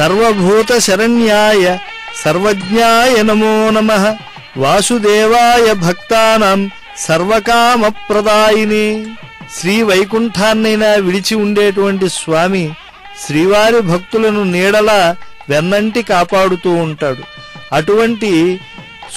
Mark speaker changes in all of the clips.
Speaker 1: సర్వభూత శరణ్యాయ సర్వజ్ఞాయ నమో నమ. వాసుదేవాయ భక్తానం సర్వకామప్రదాయిని శ్రీ వైకుంఠాన్నైనా విడిచి ఉండేటువంటి స్వామి శ్రీవారి భక్తులను నీడలా వెన్నంటి కాపాడుతూ ఉంటాడు. అటువంటి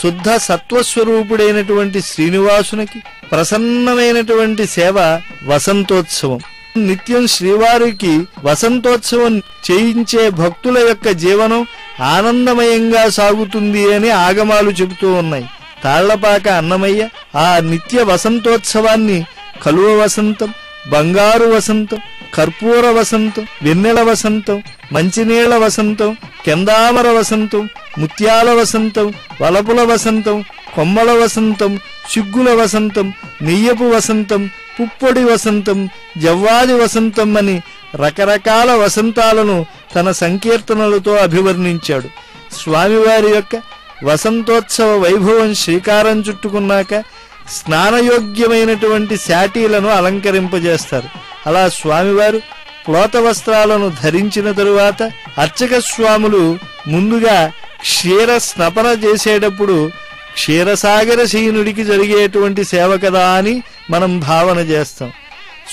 Speaker 1: శుద్ధ సత్వస్వరూపుడైనటువంటి శ్రీనివాసునికి ప్రసన్నమైనటువంటి సేవ వసంతోత్సవం. నిత్యం శ్రీవారికి వసంతోత్సవం చేయించే భక్తుల యొక్క జీవనం ఆనందమయంగా సాగుతుంది అని ఆగమాలు చెబుతూ ఉన్నాయి. తాళ్ళపాక అన్నమయ్య ఆ నిత్య వసంతోత్సవాన్ని కలువ వసంతం బంగారు వసంతం కర్పూర వసంతం వెన్నెల వసంతం మంచినీళ్ళ వసంతం కెందామర వసంతం ముత్యాల వసంతం వలపుల వసంతం కొమ్మల వసంతం సిగ్గుల వసంతం నెయ్యపు వసంతం పుప్పొడి వసంతం జవ్వాది వసంతం అని రకరకాల వసంతాలను తన సంకీర్తనలతో అభివర్ణించాడు. స్వామివారి యొక్క వసంతోత్సవ వైభవం శ్రీకారం చుట్టుకున్నాక స్నానయోగ్యమైనటువంటి శాటీలను అలంకరింపజేస్తారు. అలా స్వామివారు ప్లోత వస్త్రాలను ధరించిన తరువాత అర్చక స్వాములు ముందుగా క్షీర స్నపన చేసేటప్పుడు క్షీరసాగర శీనుడికి జరిగేటువంటి సేవ కదా అని మనం భావన చేస్తాం.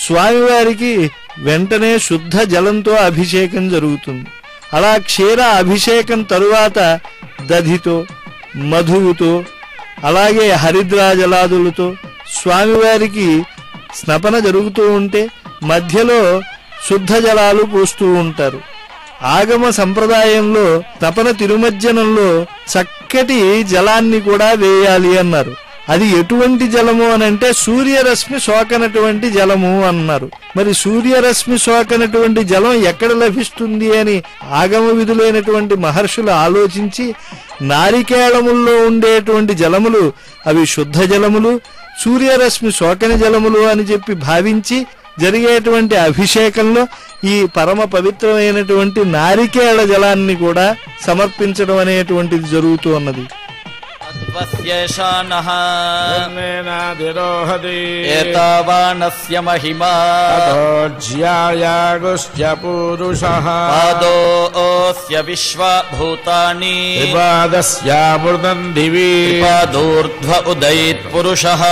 Speaker 1: స్వామివారికి వెంటనే శుద్ధ జలంతో అభిషేకం జరుగుతుంది. అలా క్షీర అభిషేకం తరువాత దధితో మధువుతో అలాగే హరిద్రాజలాదులతో స్వామివారికి స్నపన జరుగుతూ ఉంటే మధ్యలో శుద్ధ జలాలు పోస్తూ ఉంటారు. ఆగమ సంప్రదాయంలో తపన తిరుమజ్జనంలో చక్కటి జలాన్ని కూడా వేయాలి అన్నారు. అది ఎటువంటి జలము అని అంటే సూర్యరశ్మి సోకనటువంటి జలము అన్నారు. మరి సూర్యరశ్మి సోకనటువంటి జలం ఎక్కడ లభిస్తుంది అని ఆగమ విధులైనటువంటి మహర్షులు ఆలోచించి నారికేళముల్లో ఉండేటువంటి జలములు అవి శుద్ధ జలములు సూర్యరశ్మి సోకని జలములు అని చెప్పి భావించి జరిగేటువంటి అభిషేకంలో ఈ పరమ పవిత్రమైనటువంటి నారికేళ జలాన్ని కూడా సమర్పించడం అనేటువంటిది జరుగుతూ ఉన్నది.
Speaker 2: ఏతావానస్య మహిమా.
Speaker 3: తథోజ్యాయాగుశ్చ పూరుషः
Speaker 2: పాదోస్య విశ్వభూతాని
Speaker 3: వివాదస్యామృతం దివి
Speaker 2: పాదూర్ధ్వ ఉదయిత్ పురుషः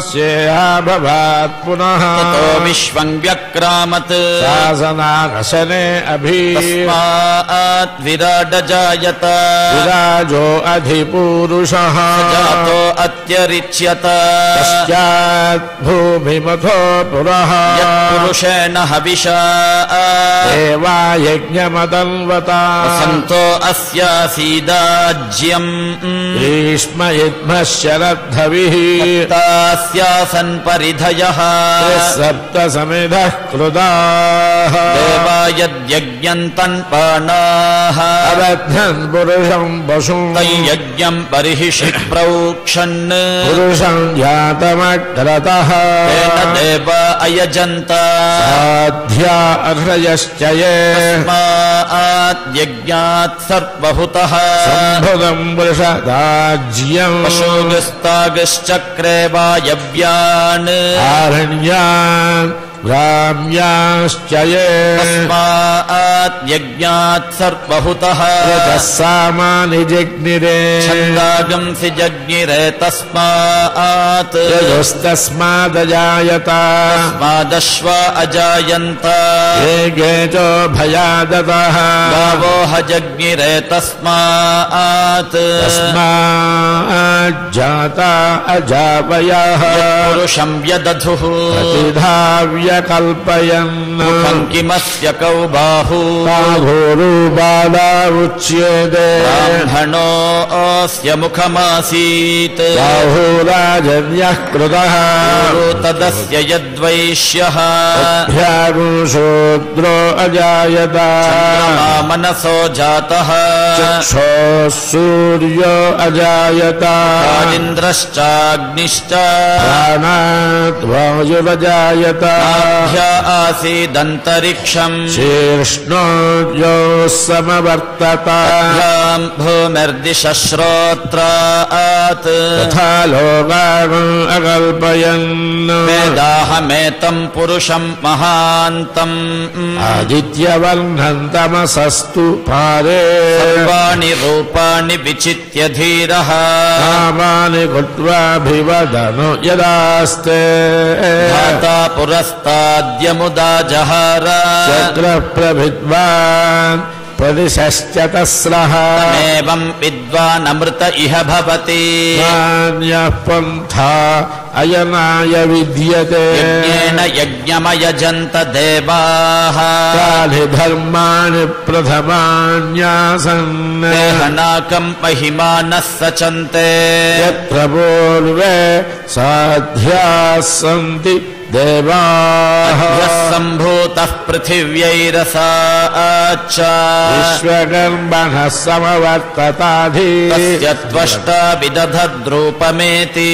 Speaker 3: स्ये
Speaker 2: आभवात् पुनः। ततो
Speaker 3: विश्वम् व्यक्रामत्।
Speaker 2: राजनादशने विराडजायत
Speaker 3: विराजो अधिपूरुषः। जातो
Speaker 2: अत्यरिच्यतश्चात् भूमिमथो
Speaker 3: पुरः। पुरुषेण
Speaker 2: पुनः विष
Speaker 3: देवायज्ञमदवता सन्तो अस्यासीदाज्यम्।
Speaker 2: भीष्म यद्मश्चविः
Speaker 3: सन् परिधयः। सप्त
Speaker 2: समेधः कृदाय
Speaker 3: यज्ञन्तन् पाणाः। पुरुषम्
Speaker 2: पशु यज्ञम् बर्हिषि
Speaker 3: प्रोक्षन्। पुरुषम्
Speaker 2: यातमग्रतः अयजन्त। आध्या
Speaker 3: अर्हयश्च ये
Speaker 2: आद्यज्ञात् यज्ञात्सर्वभूतः
Speaker 3: सम्भुगम् वृषदाज्यम्।
Speaker 2: राज्यम् वायव्यान्।
Speaker 3: आरण्यान्। राम्याश्च
Speaker 2: ये स्मात् यज्ञात्
Speaker 3: सामानि जग्निरे
Speaker 2: छन्दागंसि जग्निरे तस्मात्।
Speaker 3: योस्तस्मादजायता
Speaker 2: पादश्वा अजायन्त।
Speaker 3: हे गेजो
Speaker 2: भयादतः। गावो ह
Speaker 3: जग्निरे तस्मात्।
Speaker 2: माता अजापयः।
Speaker 3: पुरुषं
Speaker 2: यदधुः। प्रतिधाव्य कल्पयम्
Speaker 3: किमस्य कौ
Speaker 2: बाहु बालारुच्योऽस्य
Speaker 3: मुखमासीत्। बाहुराजन्यः
Speaker 2: कृतः तदस्य
Speaker 3: यद् ैष्यः
Speaker 2: शूद्रो अजायत।
Speaker 3: मनसो जातः। सूर्यो
Speaker 2: अजायत।
Speaker 3: इन्द्रश्चाग्निश्च नवजायता
Speaker 2: ह्य आसीदन्तरिक्षं
Speaker 3: श्रीकृष्णो यो
Speaker 2: समवर्तताम् भूमिर्दिश श्रोत्रात्
Speaker 3: खा लोगा अकल्पयन्।
Speaker 2: वेदाहम् वेदाहमेतम् पुरुषम् महान्तम्
Speaker 3: आदित्यवर्णम् तमसस्तु पारे
Speaker 2: सर्वाणि रूपाणि विचित्य धीरः।
Speaker 3: नामानि कृत्वाभिवदनु यदास्ते।
Speaker 2: धाता पुरस्ताद्यमुदा जहार।
Speaker 3: चक्रप्रभिद्वान् प्रदिशश्च तस्रः
Speaker 2: एवम् विद्वानमृत इह भवति।
Speaker 3: पन्था अयनाय विद्यते।
Speaker 2: यज्ञेन यज्ञमयजन्त देवाः।
Speaker 3: कानि धर्माणि प्रथमान्यासन्।
Speaker 2: देहनाकम् महिमानः सचन्ते।
Speaker 3: यत्र पूर्वे साध्याः सन्ति देवाः।
Speaker 2: सम्भूतः
Speaker 3: विश्वकर्मणः
Speaker 2: तस्य त्वष्टा विदधद्रूपमेति।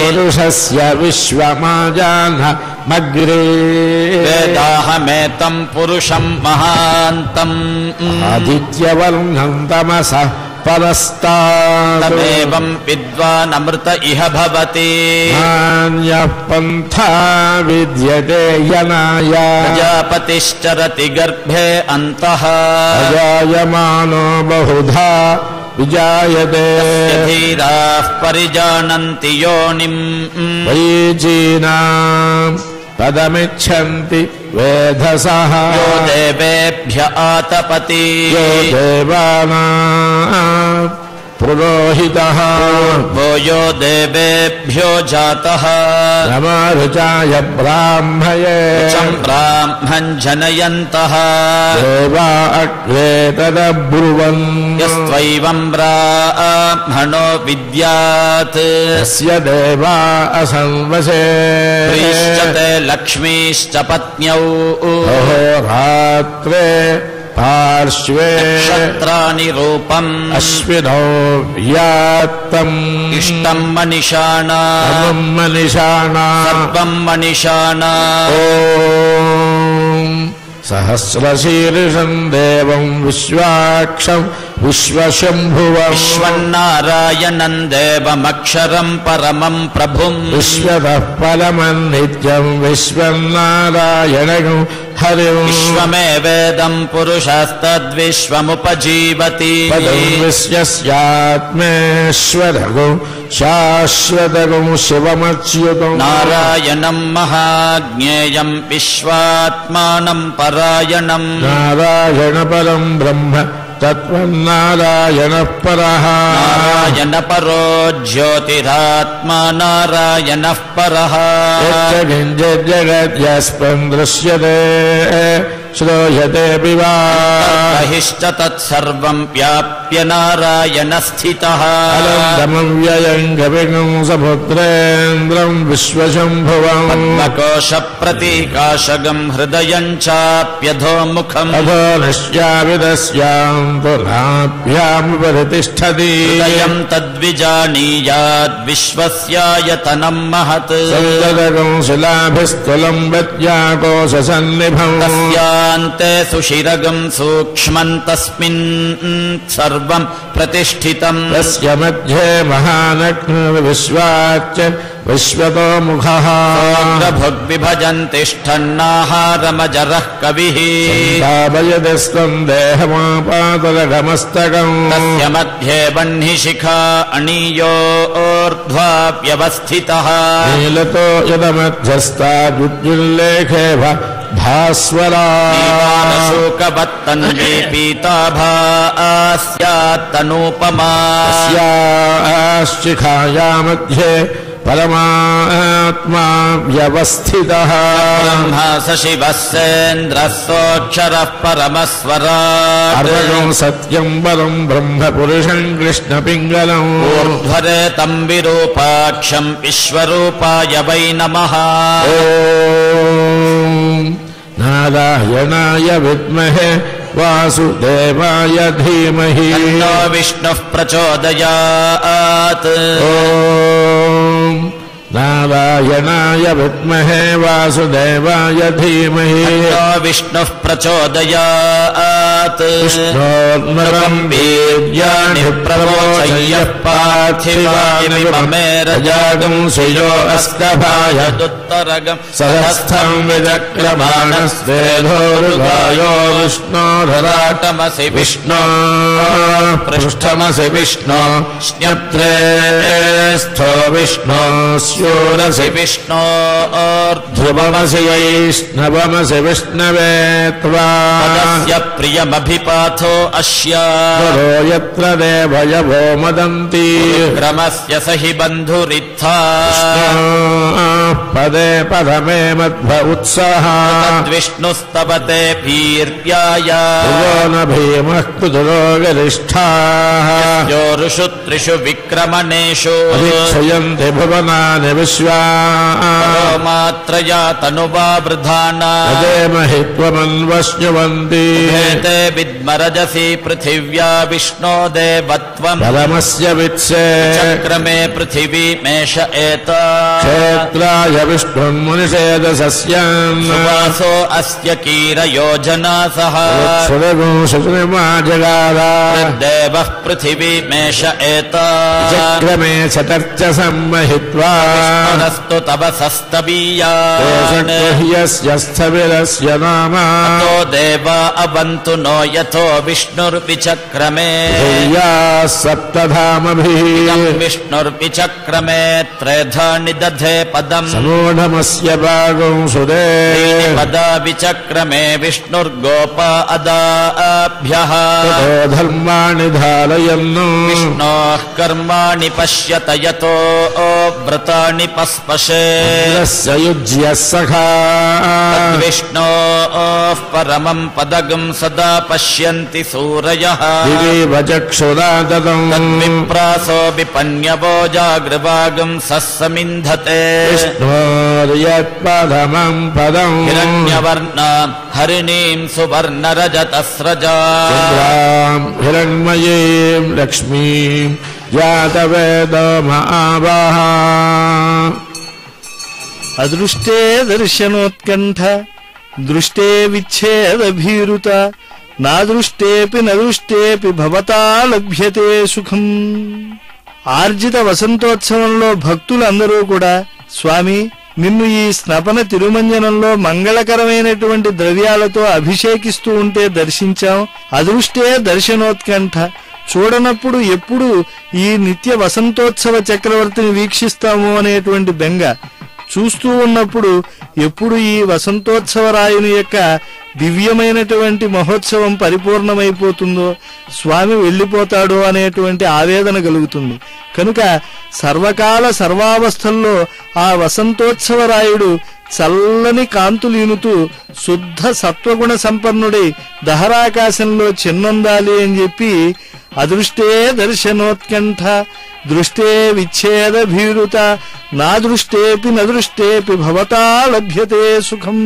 Speaker 3: पुरुषस्य विश्वमाजानमग्रे
Speaker 2: वेदाहमेतम् पुरुषम् महान्तम्
Speaker 3: आदित्यवर्णम् तमसः परस्तात्
Speaker 2: तमेवम् विद्वानमृत इह भवति।
Speaker 3: नान्यः पन्था विद्यते यनाय।
Speaker 2: प्रजापतिश्चरति गर्भे अन्तः।
Speaker 3: अजायमानो बहुधा विजायते।
Speaker 2: धीराः परिजानन्ति योनिम्।
Speaker 3: वैचीनाम् पदमिच्छन्ति वेधसः।
Speaker 2: यो देवेभ्य आतपति।
Speaker 3: यो देवानाम् पुरोहितः।
Speaker 2: वो यो देवेभ्यो जातः।
Speaker 3: नमरुचाय ब्राह्मये।
Speaker 2: ब्राह्मम् जनयन्तः।
Speaker 3: देवा अग्रे तदब्रुवन्
Speaker 2: यस्त्वैवम् ब्राह्मणो विद्यात्।
Speaker 3: यस्य देवा
Speaker 2: प्रीष्यते लक्ष्मीश्च पत्न्यौ।
Speaker 3: अहोरात्रे पार्श्वे
Speaker 2: क्षत्राणि रूपम्।
Speaker 3: अश्विनौ यात्तम्
Speaker 2: इष्टम् मनिषाणा
Speaker 3: मनिषाणा
Speaker 2: सर्वम् मनिषाणा
Speaker 3: ॐ सहस्रशीर्षम् देवम् विश्वाक्षम् विश्वशम्भुवम्
Speaker 2: विश्वन्नारायणम् देवमक्षरम् परमम् प्रभुम्
Speaker 3: विश्वतः परमम् नित्यम् विश्वन्नारायणम् हरिम्
Speaker 2: विश्वमेवेदम् पुरुषस्तद्विश्वमुपजीवति
Speaker 3: विश्वस्यात्मेश्वरगु शाश्वतगु शिवमच्युतम्
Speaker 2: नारायणम् महाज्ञेयम् विश्वात्मानम् परायणम्
Speaker 3: नारायणपरम् ब्रह्म तत्त्वन्नारायणः परः
Speaker 2: नारायणपरो ज्योतिरात्मा नारायणः परः।
Speaker 3: किञ्चिज्जगद्यस्मिन् दृश्यते श्रूयतेऽपि वा
Speaker 2: बहिश्च तत्सर्वम् व्याप्य नारायणस्थितः।
Speaker 3: अनन्तमव्ययम् कविगम् सपुत्रेन्द्रम् विश्वशम्भुवम्।
Speaker 2: पद्मकोशप्रतीकाशगम् हृदयम् चाप्यधोमुखम्।
Speaker 3: अधो नश्याविदस्याम् तुलाभ्यामुपरितिष्ठति
Speaker 2: हृदयम् तद्विजानीयाद्विश्वस्यायतनम् महत्।
Speaker 3: शिलाभिस्थुलम् वत्याकोशसन्निभम्
Speaker 2: तस्यान्ते सुशिरगम् सूक्ष्मम् तस्मिन् सर्वम् प्रतिष्ठितम्।
Speaker 3: तस्य मध्ये महानग्निर्विश्वाच्च विश्वतो मुखः
Speaker 2: प्रभुग्विभजन् तिष्ठन्नाहारमजरः कविः।
Speaker 3: स्थापयतिस्त्वम् देहमापातलघमस्तकम्
Speaker 2: तस्य मध्ये वह्निशिखा अणीयोर्ध्वा व्यवस्थितः
Speaker 3: नीलतो यदमध्यस्ताद्युल्लेखे भास्वरा
Speaker 2: शोकवत्तन्वे पीताभा स्यात्तनूपमा
Speaker 3: स्याश्चिखाया मध्ये परमात्मा व्यवस्थितः
Speaker 2: ब्रह्मा स शिवः सेन्द्रः सोऽक्षरः परमस्वरात्
Speaker 3: अर्वकम् सत्यम् परम् ब्रह्म पुरुषम् कृष्णपिङ्गलम्
Speaker 2: ऊर्ध्वरे तम् विरूपाक्षम् विश्वरूपाय वै नमः
Speaker 3: नारायणाय विद्महे वासुदेवाय धीमहि।
Speaker 2: विष्णुः प्रचोदयात्।
Speaker 3: ॐ नारायणाय विद्महे वासुदेवाय धीमहि।
Speaker 2: विष्णुः प्रचोदयात्।
Speaker 3: विष्णोर्नरम् वीर्याणि प्रवोचय्यः पार्थिवानि ममे रजागम् श्रियो अस्तभाय
Speaker 2: यदुत्तरगम्
Speaker 3: सहस्थम् विचक्रमाणस्तेधोरुगायो विष्णोधराट
Speaker 2: तमसि
Speaker 3: विष्णो पृष्ठमसि विष्णो ज्ञप्त्रे स्थो विष्णो स्योरसि
Speaker 2: विष्णो
Speaker 3: ध्रुवमसि वैष्णवमसि विष्णवे त्वा।
Speaker 2: प्रियमभिपाथो अस्य।
Speaker 3: गुरो यत्र देवयवो मदन्ति।
Speaker 2: क्रमस्य स हि बन्धुरित्था।
Speaker 3: पदे पदमे मध्व उत्सः।
Speaker 2: तद्विष्णुस्तवते भीर्याय
Speaker 3: न भीमः कुतुरो गरिष्ठाः
Speaker 2: योरुषु त्रिषु विक्रमणेषु।
Speaker 3: भुवनानि विश्वा
Speaker 2: मात्रया तनुवावृधाना
Speaker 3: तदेमहि त्वमन्वश्नुवन्ति
Speaker 2: एते विद्मरजसि पृथिव्या विष्णो देवत्वम्।
Speaker 3: फलमस्य वित्से।
Speaker 2: चक्रमे पृथिवीमेष एता।
Speaker 3: क्षेत्राय विष्णुर्मुनिषेदसस्यान्
Speaker 2: वासो अस्य कीरयोजना सह। देवः पृथिवीमेष एता।
Speaker 3: चक्रमे चतर्च सम्महित्वा
Speaker 2: तव सस्तवीयान्
Speaker 3: ह्यस्य स्थविरस्य नाम।
Speaker 2: तो देवा अवन्तु नो यथो विष्णुर्विचक्रमे।
Speaker 3: सप्तधामभिः
Speaker 2: विष्णुर्विचक्रमे त्रेधा निदधे पदम्।
Speaker 3: समूढमस्य भागंसुदे
Speaker 2: पदा विचक्रमे विष्णुर्गोपा अदाभ्यः।
Speaker 3: धर्माणि धारयन्
Speaker 2: विष्णोः कर्माणि पश्यत यतो व्रतानि पस्पशे।
Speaker 3: यस्य युज्यः सखा
Speaker 2: विष्णोः परमम् पदगम् सदा पश्यन्ति सूरयः। तद्विप्रासो विपन्यवो जागृवागम् सः समिन्धते
Speaker 3: विष्णोर्यत्पदमम् पदम्।
Speaker 2: हिरण्यवर्ण हरिणीम् सुवर्णरजतस्रजा।
Speaker 3: चन्द्राम् हिरण्मयीम् लक्ष्मीम् जातवेदो महावः
Speaker 1: అదృష్టే దర్శనోత్కంఠ దృష్టే విచ్ఛేద భీరుత నా దృష్టేపి నదృష్టేపి భవతా లభ్యతే సుఖం ఆర్జిత వసంతోత్సవంలో భక్తులందరూ కూడా స్వామి నిన్ను ఈ స్నపన తిరుమంజనంలో మంగళకరమైనటువంటి ద్రవ్యాలతో అభిషేకిస్తూ ఉంటే దర్శించాం అదృష్టే దర్శనోత్కంఠ చూడనప్పుడు ఎప్పుడు ఈ నిత్య వసంతోత్సవ చక్రవర్తిని వీక్షిస్తాము అనేటువంటి బెంగ. చూస్తూ ఉన్నప్పుడు ఎప్పుడు ఈ వసంతోత్సవ రాయుని యొక్క దివ్యమైనటువంటి మహోత్సవం పరిపూర్ణమైపోతుందో స్వామి వెళ్ళిపోతాడో అనేటువంటి ఆవేదన కలుగుతుంది. కనుక సర్వకాల సర్వావస్థల్లో ఆ వసంతోత్సవ రాయుడు చల్లని కాంతులీనుతూ శుద్ధ సత్వగుణ సంపన్నుడై దహరాకాశంలో చిన్నందాలి అని చెప్పి అదృష్టే దర్శనోత్కంఠ దృష్టే విచ్ఛేద భీరుత నా దృష్టేపి నదృష్టేపి భవతా లభ్యతే సుఖం.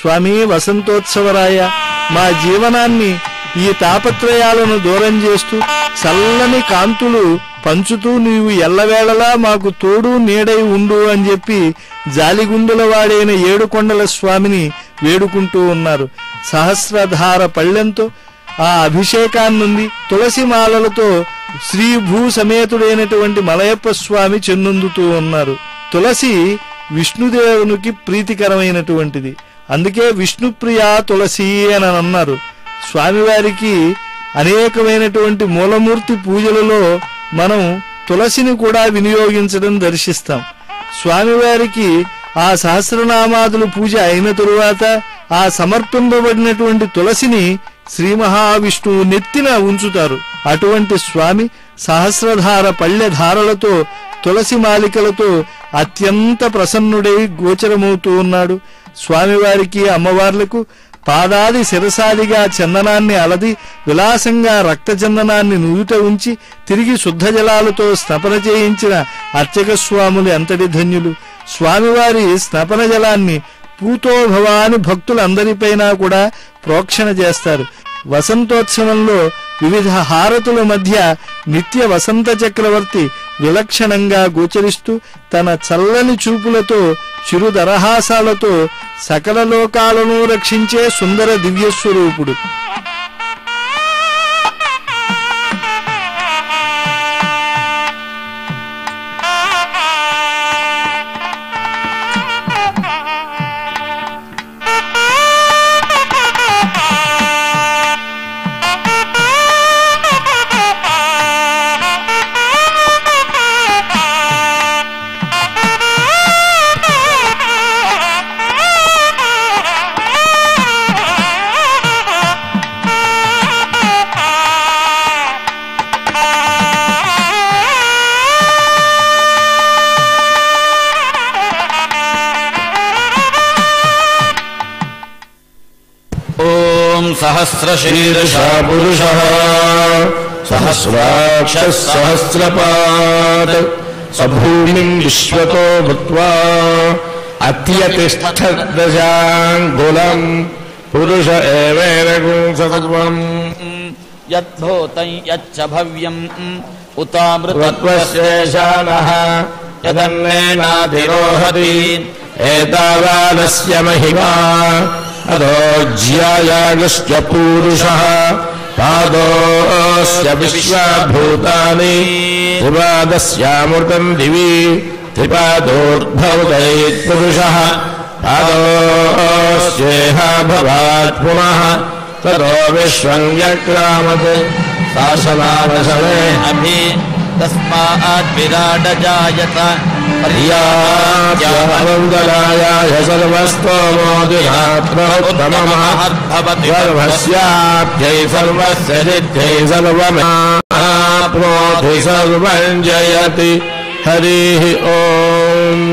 Speaker 1: స్వామి వసంతోత్సవరాయ మా జీవనాన్ని ఈ తాపత్రయాలను దూరం చేస్తూ చల్లని కాంతులు పంచుతూ నీవు ఎల్లవేళలా మాకు తోడు నీడై ఉండు అని చెప్పి జాలిగుండుల వాడైన ఏడుకొండల స్వామిని వేడుకుంటూ ఉన్నారు. సహస్రధార పళ్ళెంతో ఆ అభిషేకాన్నుంది. తులసి మాలలతో శ్రీ భూ సమేతుడైనటువంటి మలయప్ప స్వామి చెన్నుందుతూ ఉన్నారు. తులసి విష్ణుదేవునికి ప్రీతికరమైనటువంటిది. అందుకే విష్ణుప్రియ తులసి అని అన్నారు స్వామివారికి అనేకమైనటువంటి మూలమూర్తి పూజలలో మనం తులసిని కూడా వినియోగించడం దర్శిస్తాం. స్వామివారికి ఆ సహస్రనామాదులు పూజ అయిన తరువాత ఆ సమర్పింపబడినటువంటి తులసిని శ్రీ మహావిష్ణువు నెత్తిన ఉంచుతారు. అటువంటి స్వామి సహస్రధార పళ్ళెధారలతో తులసి మాలికలతో అత్యంత ప్రసన్నుడై గోచరమవుతూ ఉన్నాడు. స్వామివారికి అమ్మవార్లకు పాదాది శిరసాదిగా చందనాన్ని అలది విలాసంగా రక్త చందనాన్ని నుదుట ఉంచి తిరిగి శుద్ధ జలాలతో స్నపన చేయించిన అర్చక స్వాములు ఎంతటి ధన్యులు. స్వామివారి స్నపన జలాన్ని పూతో భవాని భక్తులందరిపైన కూడా ప్రోక్షణ చేస్తారు. వసంతోత్సవంలో వివిధ హారతుల మధ్య నిత్య వసంత చక్రవర్తి విలక్షణంగా గోచరిస్తూ తన చల్లని చూపులతో చిరుదరహాసాలతో సకల లోకాలను రక్షించే సుందర దివ్యస్వరూపుడు.
Speaker 2: सहस्रशीर्षा।
Speaker 3: पुरुषः। सहस्राक्षः सहस्रपात् स भूमिम् विश्वतो भूत्वा अत्यतिष्ठदशाङ्गुलम् पुरुष एवेरगुं सर्वम्
Speaker 2: यद्भूतं यच्च भव्यम्। उतामृतत्वस्य
Speaker 3: तत्त्वशेषानः यदन्नेनाधिरोहति एतावानस्य महिमा अधोज्यायागश्च पूरुषः। पादोऽस्य विश्वाभूतानि। त्रिपादस्यामृतम् दिवि। पादोऽस्येह भवात् पुनः। ततो विश्वम् व्यक्रामत् शासनावसरे।
Speaker 2: अभि तस्मात् विराट जायत पर्याप्य
Speaker 3: मङ्गलायाय सर्वस्तोमोदिनात्मोत्तममहद्भवति सर्वस्याप्यै सर्वस्य सिद्ध्यै सर्वमाप्नोति सर्वम् जयति। हरिः ओम्